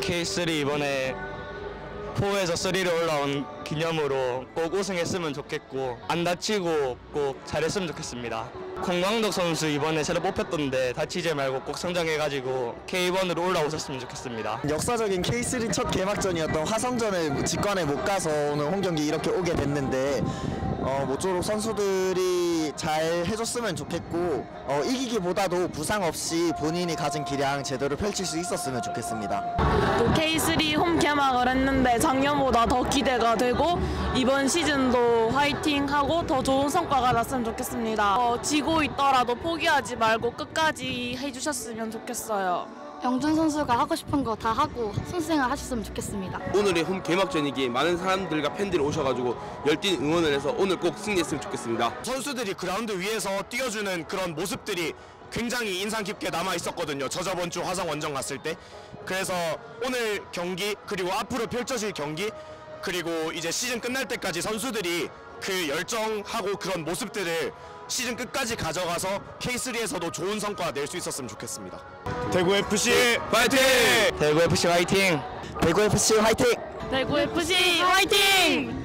K3 이번에 4에서 3로 올라온 기념으로 꼭 우승했으면 좋겠고 안 다치고 꼭 잘했으면 좋겠습니다. 공광덕 선수 이번에 새로 뽑혔던데 다치지 말고 꼭 성장해가지고 K1으로 올라오셨으면 좋겠습니다. 역사적인 K3 첫 개막전이었던 화성전을 직관에 못 가서 오늘 홈 경기 이렇게 오게 됐는데 어, 모쪼록 선수들이 잘 해줬으면 좋겠고 어, 이기기보다도 부상 없이 본인이 가진 기량 제대로 펼칠 수 있었으면 좋겠습니다. 또 K3 홈 개막을 했는데 작년보다 더 기대가 되고 이번 시즌도 화이팅하고 더 좋은 성과가 났으면 좋겠습니다. 어, 지고 있더라도 포기하지 말고 끝까지 해주셨으면 좋겠어요. 영준 선수가 하고 싶은 거 다 하고 선수생활 하셨으면 좋겠습니다. 오늘의 홈 개막전이기에 많은 사람들과 팬들이 오셔가지고 열띤 응원을 해서 오늘 꼭 승리했으면 좋겠습니다. 선수들이 그라운드 위에서 뛰어주는 그런 모습들이 굉장히 인상 깊게 남아 있었거든요. 저 저번 주 화성 원정 갔을 때. 그래서 오늘 경기 그리고 앞으로 펼쳐질 경기 그리고 이제 시즌 끝날 때까지 선수들이 그 열정하고 그런 모습들을 시즌 끝까지 가져가서 K3에서도 좋은 성과 낼 수 있었으면 좋겠습니다. 대구 FC 파이팅! 대구 FC 화이팅! 대구 FC 화이팅! 대구 FC 화이팅!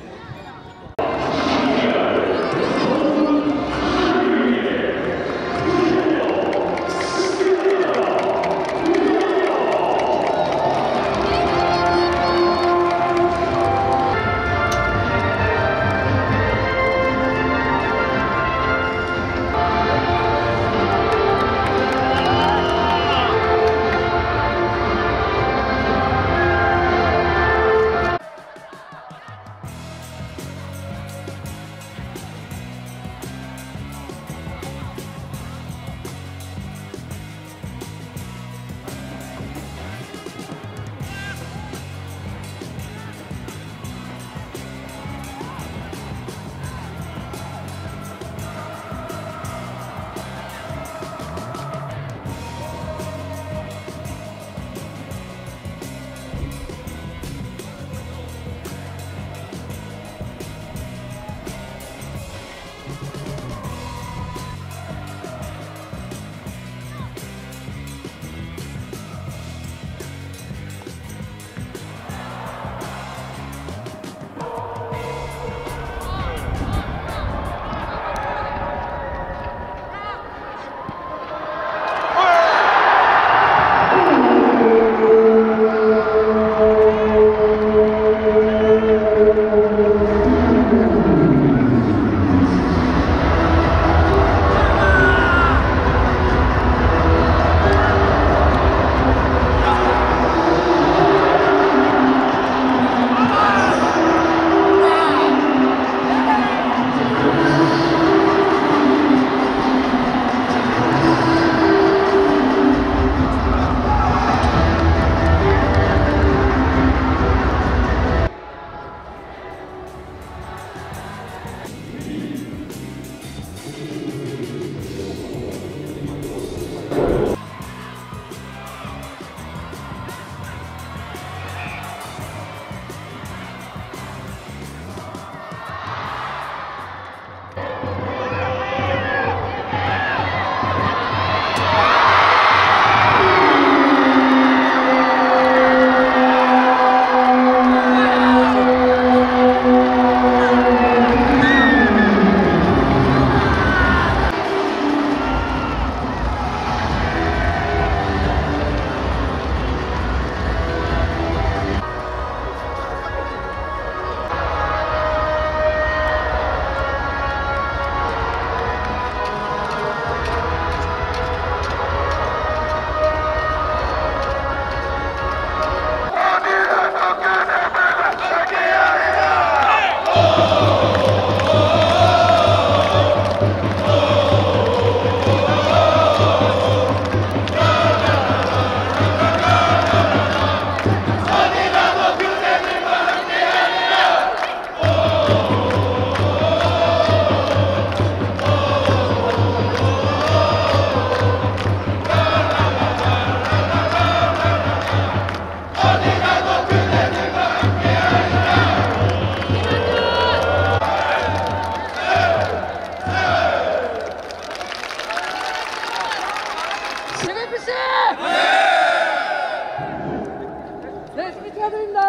축하드립니다.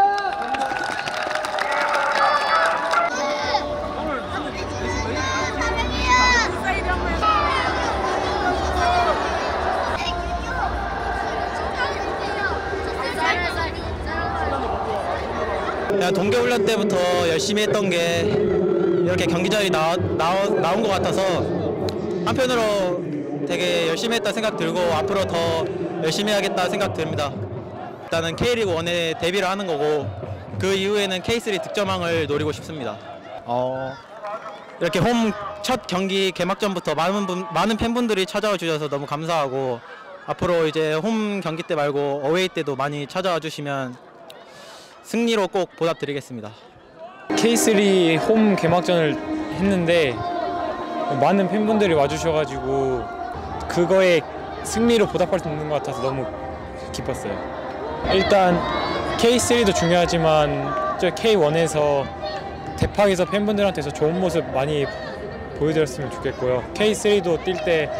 동계훈련 때부터 열심히 했던 게 이렇게 경기장이 나, 나, 나온 것 같아서 한편으로 되게 열심히 했다 생각 들고 앞으로 더 열심히 하겠다 생각 듭니다. 일단은 K리그 1에 데뷔를 하는 거고 그 이후에는 K3 득점왕을 노리고 싶습니다. 어, 이렇게 홈 첫 경기 개막전부터 많은 분, 많은 팬분들이 찾아와 주셔서 너무 감사하고 앞으로 이제 홈 경기 때 말고 어웨이 때도 많이 찾아와 주시면 승리로 꼭 보답드리겠습니다. K3 홈 개막전을 했는데 많은 팬분들이 와주셔가지고 그거에 승리로 보답할 수 있는 것 같아서 너무 기뻤어요. 일단 K3도 중요하지만 저 K1에서 대팍에서 팬분들한테서 좋은 모습 많이 보여드렸으면 좋겠고요. K3도 뛸 때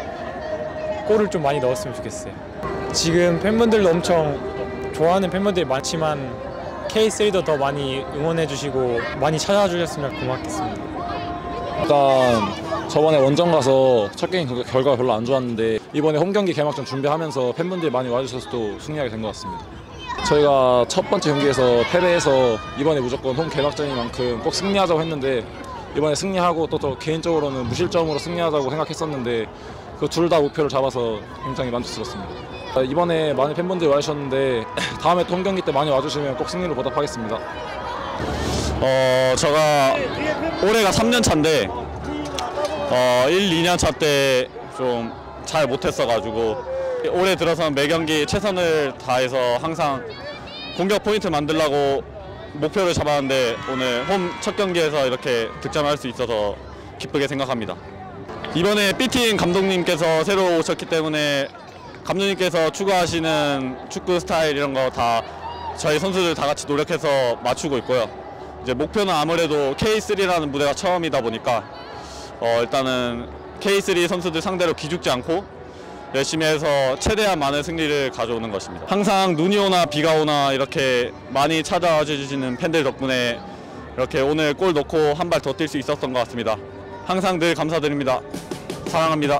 골을 좀 많이 넣었으면 좋겠어요. 지금 팬분들도 엄청 좋아하는 팬분들이 많지만 K3도 더 많이 응원해 주시고 많이 찾아와 주셨으면 고맙겠습니다. 일단 저번에 원정 가서 첫 게임 그 결과가 별로 안 좋았는데 이번에 홈 경기 개막전 준비하면서 팬분들이 많이 와주셔서 또 승리하게 된 것 같습니다. 저희가 첫 번째 경기에서 패배해서 이번에 무조건 홈 개막전인 만큼 꼭 승리하자고 했는데 이번에 승리하고 또저 개인적으로는 무실점으로 승리하자고 생각했었는데 그 둘 다 목표를 잡아서 굉장히 만족스럽습니다. 아, 이번에 많은 팬분들이 와주셨는데 다음에 또 홈 경기 때 많이 와주시면 꼭 승리로 보답하겠습니다. 어, 제가 올해가 3년 차인데 어, 1, 2년 차 때 좀 잘 못했어가지고 올해 들어서는 매 경기 최선을 다해서 항상 공격 포인트 만들려고 목표를 잡았는데 오늘 홈 첫 경기에서 이렇게 득점할 수 있어서 기쁘게 생각합니다. 이번에 B팀 감독님께서 새로 오셨기 때문에 감독님께서 추구하시는 축구 스타일 이런 거 다 저희 선수들 다 같이 노력해서 맞추고 있고요. 이제 목표는 아무래도 K3라는 무대가 처음이다 보니까 어, 일단은 K3 선수들 상대로 기죽지 않고 열심히 해서 최대한 많은 승리를 가져오는 것입니다. 항상 눈이 오나 비가 오나 이렇게 많이 찾아와 주시는 팬들 덕분에 이렇게 오늘 골 넣고 한 발 더 뛸 수 있었던 것 같습니다. 항상 늘 감사드립니다. 사랑합니다.